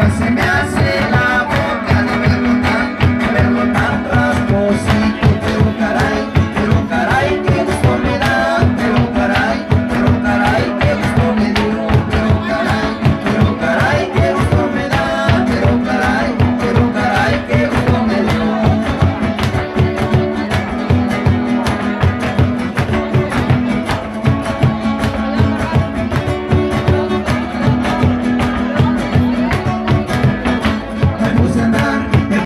Gracias.